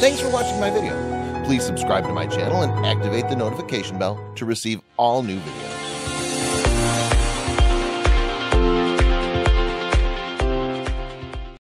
Thanks for watching my video. Please subscribe to my channel and activate the notification bell to receive all new videos.